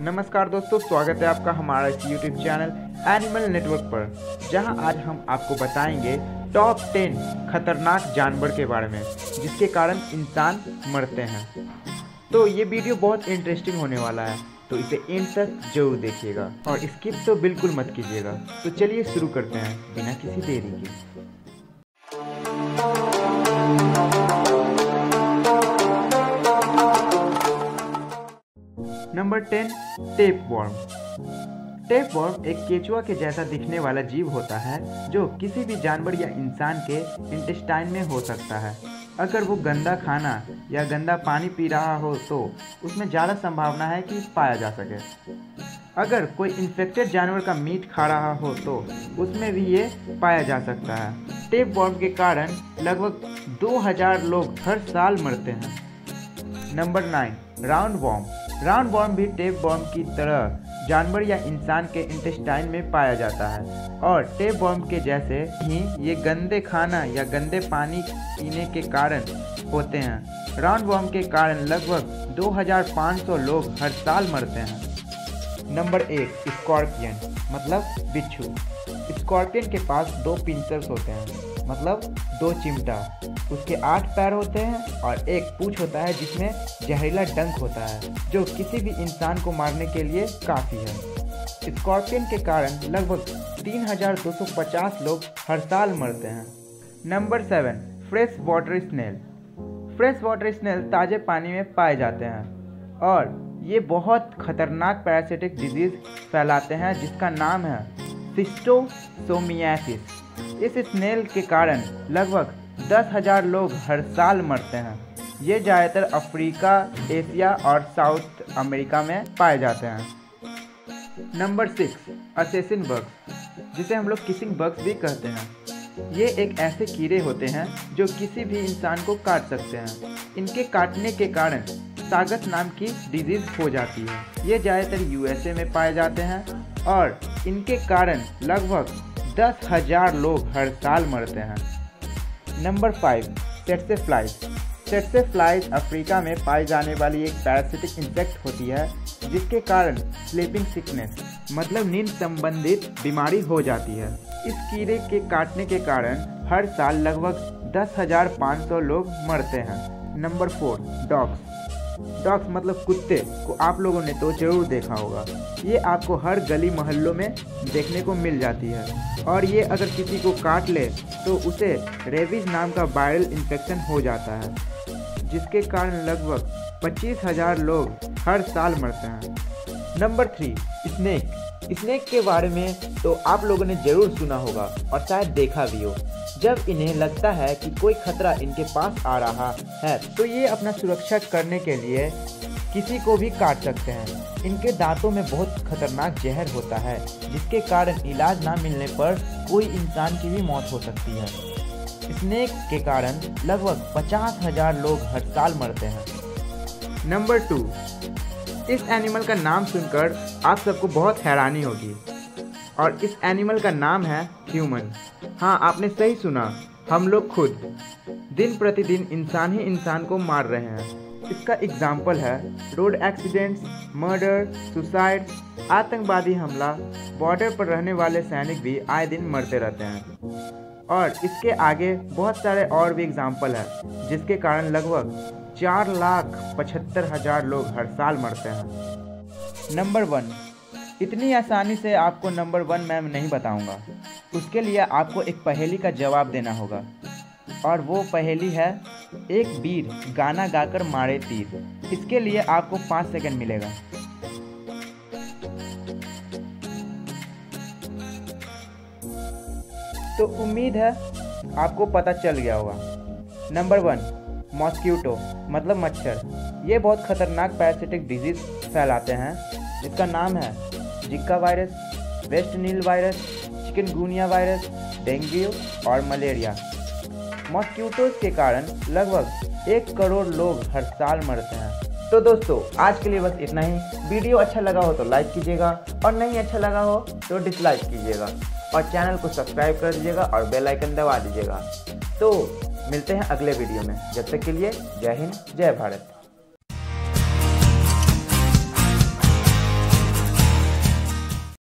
नमस्कार दोस्तों, स्वागत है आपका हमारा इस यूट्यूब चैनल एनिमल नेटवर्क पर, जहाँ आज हम आपको बताएँगे टॉप टेन खतरनाक जानवर के बारे में, जिसके कारण इंसान मरते हैं। तो ये वीडियो बहुत इंटरेस्टिंग होने वाला है तो इसे एंड तक ज़रूर देखिएगा और स्किप तो बिल्कुल मत कीजिएगा। तो चलिए शुरू करते हैं, बिना किसी देरी के। Number ten tape warm tape warm एक केचुआ के जैसा दिखने वाला जीव होता है, जो किसी भी जानवर या इंसान के इंटेस्टाइन में हो सकता है। अगर वो गंदा खाना या गंदा पानी पी रहा हो तो उसमें ज़्यादा संभावना है कि पाया जा सके। अगर कोई इन्फेक्टेड जानवर का मीट खा रहा हो तो उसमें भी ये पाया जा सकता है। टेप वॉर्म के कारण लगभग 2000 लोग हर साल मरते हैं। Number nine round warm roundworm भी टेप वॉर्म की तरह जानवर या इंसान के इंटेस्टाइन में पाया जाता है। और टेप वॉर्म के जैसे ही ये गंदे खाना या गंदे पानी पीने के कारण होते हैं। राउंड वॉर्म के कारण लगभग 2500 लोग हर साल मरते हैं। नंबर एक, स्कॉर्पियन मतलब बिच्छू। स्कॉर्पियन के पास दो पिंचर्स होते हैं मतलब दो चिमटा। उसके आठ पैर होते हैं और एक पूछ होता है जिसमें जहरीला डंक होता है, जो किसी भी इंसान को मारने के लिए काफ़ी है। स्कॉर्पियन के कारण लगभग 3250 लोग हर साल मरते हैं। Number seven, freshwater snail. Freshwater snail ताज़े पानी में पाए जाते हैं और ये बहुत खतरनाक पैरासिटिक डिज़ीज़ फैलाते हैं, जिसका नाम है सिस्टोसोमियासिस। इस स्नेल के कारण लगभग दस हज़ार लोग हर साल मरते हैं। ये ज़्यादातर अफ्रीका, एशिया और साउथ अमेरिका में पाए जाते हैं। नंबर सिक्स, असेसिन बग्स, जिसे हम लोग किसिंग बग्स भी कहते हैं। ये एक ऐसे कीड़े होते हैं जो किसी भी इंसान को काट सकते हैं। इनके काटने के कारण सागत नाम की डिज़ीज़ हो जाती है। ये ज़्यादातर यूएसए में पाए जाते हैं और इनके कारण लगभग दस हज़ार लोग हर साल मरते हैं। Number five tsetse flies Africa में पाई जाने वाली एक पैरासिटिक इंसेक्ट होती है, जिसके कारण स्लीपिंग सिकनेस मतलब नींद संबंधित बीमारी हो जाती है। इस कीड़े के काटने के कारण हर साल लगभग दस हज़ार पाँच सौ लोग मरते हैं। नंबर फोर डॉग्स डॉग्स मतलब कुत्ते को आप लोगों ने तो ज़रूर देखा होगा। ये आपको हर गली मोहल्लों में देखने को मिल जाती है। और ये अगर किसी को काट ले तो उसे रेबीज नाम का वायरल इन्फेक्शन हो जाता है, जिसके कारण लगभग पच्चीस हज़ार लोग हर साल मरते हैं। Number three, snake. स्नेक के बारे में तो आप लोगों ने ज़रूर सुना होगा, और शायद देखा भी हो। जब इन्हें लगता है कि कोई खतरा इनके पास आ रहा है तो ये अपना सुरक्षा करने के लिए किसी को भी काट सकते हैं। इनके दांतों में बहुत खतरनाक जहर होता है, जिसके कारण इलाज ना मिलने पर कोई इंसान की भी मौत हो सकती है। स्नेक के कारण लगभग पचास हज़ार लोग हर साल मरते हैं। Number two. इस एनिमल का नाम सुनकर आप सबको बहुत हैरानी होगी। और इस एनिमल का नाम है ह्यूमन। हाँ आपने सही सुना। हम लोग खुद दिन प्रतिदिन इंसान ही इंसान को मार रहे हैं। इसका एग्ज़ाम्पल है रोड एक्सीडेंट्स मर्डर सुसाइड आतंकवादी हमला बॉर्डर पर रहने वाले सैनिक भी आए दिन मरते रहते हैं। और इसके आगे बहुत सारे और भी एग्ज़ाम्पल है, जिसके कारण लगभग चार लाख पचहत्तर हज़ार लोग हर साल मरते हैं। नंबर वन इतनी आसानी से आपको नंबर वन मैं नहीं बताऊँगा। उसके लिए आपको एक पहेली का जवाब देना होगा। और वो पहेली है, एक वीर गाना गाकर मारे तीर। इसके लिए आपको पाँच सेकंड मिलेगा। तो उम्मीद है, आपको पता चल गया होगा। नंबर वन मॉस्क्यूटो मतलब मच्छर। ये बहुत खतरनाक पैरासिटिक डिज़ीज़ फैलाते हैं, जिसका नाम है Zika virus West Nile virus chikungunya virus, dengue और मलेरिया। मॉस्क्यूटोज के कारण लगभग एक करोड़ लोग हर साल मरते हैं। तो दोस्तों, आज के लिए बस इतना ही। वीडियो अच्छा लगा हो तो लाइक कीजिएगा और नहीं अच्छा लगा हो तो डिसलाइक कीजिएगा। और चैनल को सब्सक्राइब कर दीजिएगा और बेल आइकन दबा दीजिएगा। तो मिलते हैं अगले वीडियो में। जब तक के लिए जय हिंद, जय भारत।